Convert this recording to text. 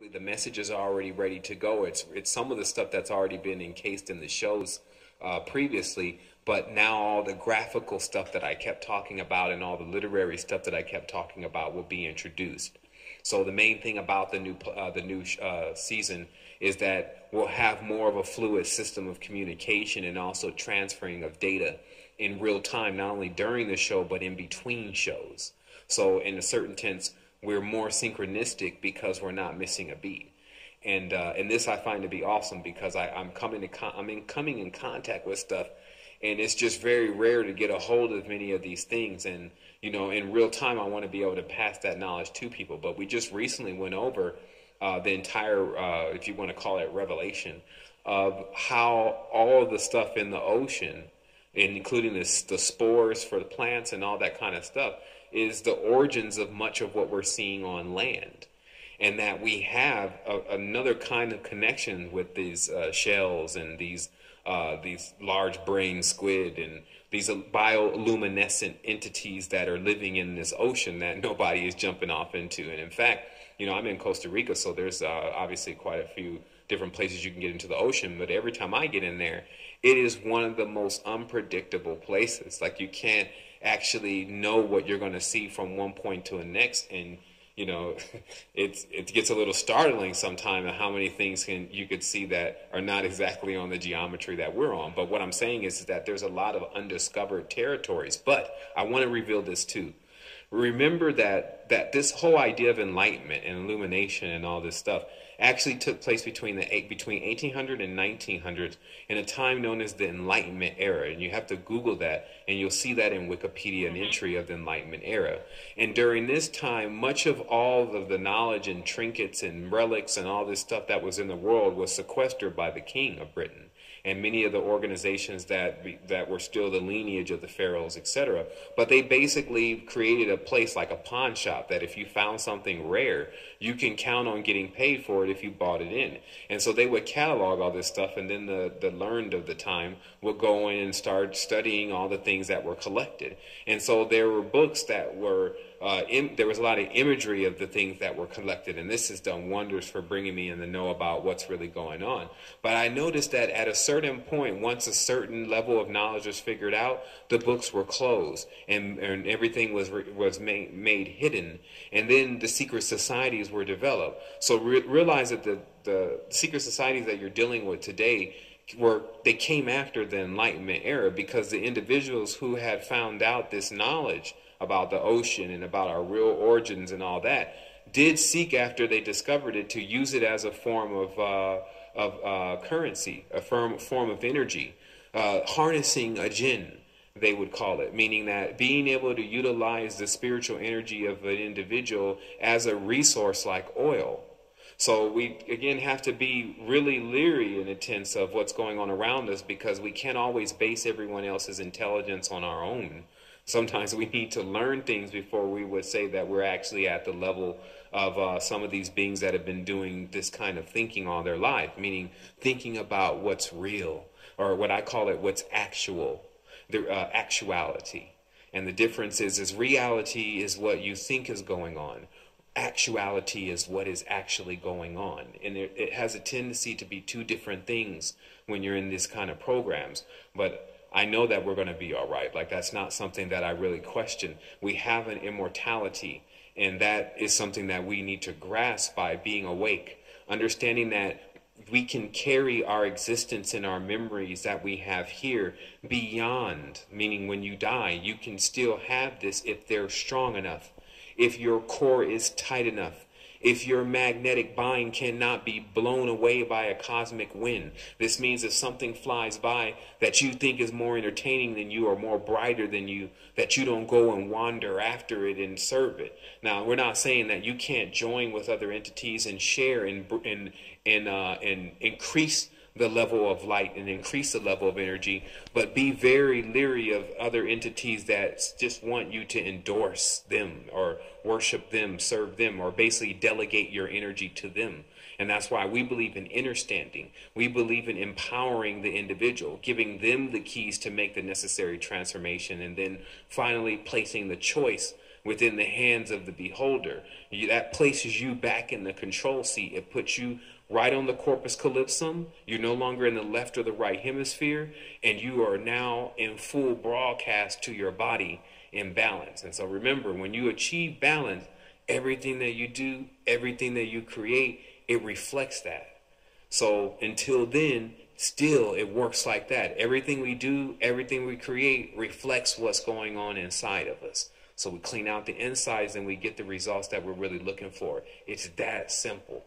basically the message is already ready to go. It's it's some of the stuff that's already been encased in the shows uh, previously, but now all the graphical stuff that I kept talking about and all the literary stuff that I kept talking about will be introduced. So the main thing about the new uh, the new uh, season is that we'll have more of a fluid system of communication and also transferring of data in real time, not only during the show but in between shows. So in a certain sense, we're more synchronistic because we're not missing a beat. And uh, and this I find to be awesome because I, I'm coming to con- I'm in, coming in contact with stuff, and it's just very rare to get a hold of many of these things. And you know, in real time, I want to be able to pass that knowledge to people. But we just recently went over uh, the entire, uh, if you want to call it, revelation of how all the stuff in the ocean, including the, the spores for the plants and all that kind of stuff, is the origins of much of what we're seeing on land. And that we have a, another kind of connection with these uh, shells and these uh, these large brain squid and these bioluminescent entities that are living in this ocean that nobody is jumping off into. And in fact, you know, I'm in Costa Rica, so there's uh, obviously quite a few different places you can get into the ocean. But every time I get in there, it is one of the most unpredictable places. Like you can't actually know what you're going to see from one point to the next and you know it's it gets a little startling sometimes how many things can you could see that are not exactly on the geometry that we're on but what i'm saying is that there's a lot of undiscovered territories but i want to reveal this too remember that that this whole idea of enlightenment and illumination and all this stuff actually took place between the between 1800 and 1900 in a time known as the Enlightenment era. And you have to Google that, and you'll see that in Wikipedia, an mm-hmm. entry of the Enlightenment era. And during this time, much of all of the knowledge and trinkets and relics and all this stuff that was in the world was sequestered by the king of Britain and many of the organizations that that were still the lineage of the pharaohs, etc. But they basically created a place like a pawn shop that if you found something rare, you can count on getting paid for it if you bought it in. And so they would catalog all this stuff, and then the the learned of the time would go in and start studying all the things that were collected. And so there were books that were uh, in, there was a lot of imagery of the things that were collected, and this has done wonders for bringing me in to know about what's really going on. But I noticed that at a certain point, once a certain level of knowledge was figured out, the books were closed, and, and everything was was made, made hidden, and then the secret societies were developed. So re- realize that the the secret societies that you're dealing with today were they came after the enlightenment era because the individuals who had found out this knowledge about the ocean and about our real origins and all that, did seek after they discovered it to use it as a form of, uh, of uh, currency, a firm, form of energy, uh, harnessing a jinn, they would call it, meaning that being able to utilize the spiritual energy of an individual as a resource like oil. So we again have to be really leery in a sense of what's going on around us because we can't always base everyone else's intelligence on our own sometimes we need to learn things before we would say that we're actually at the level of uh, some of these beings that have been doing this kind of thinking all their life, meaning thinking about what's real, or what I call it, what's actual, the uh, actuality. And the difference is, is reality is what you think is going on. Actuality is what is actually going on. And it, it has a tendency to be two different things when you're in this kind of programs. But I know that we're going to be all right. Like, that's not something that I really question. We have an immortality, and that is something that we need to grasp by being awake, understanding that we can carry our existence and our memories that we have here beyond, meaning when you die, you can still have this if they're strong enough, if your core is tight enough, if your magnetic bind cannot be blown away by a cosmic wind. This means if something flies by that you think is more entertaining than you or more brighter than you, that you don't go and wander after it and serve it. Now, we're not saying that you can't join with other entities and share and, and, and, uh, and increase the level of light and increase the level of energy, but be very leery of other entities that just want you to endorse them or worship them, serve them, or basically delegate your energy to them. And that's why we believe in understanding. We believe in empowering the individual, giving them the keys to make the necessary transformation, and then finally placing the choice within the hands of the beholder. You, that places you back in the control seat. It puts you right on the corpus callosum. You're no longer in the left or the right hemisphere, and you are now in full broadcast to your body in balance. And so remember, when you achieve balance, everything that you do, everything that you create, it reflects that. So until then, still it works like that. Everything we do, everything we create reflects what's going on inside of us. So we clean out the insides and we get the results that we're really looking for. It's that simple.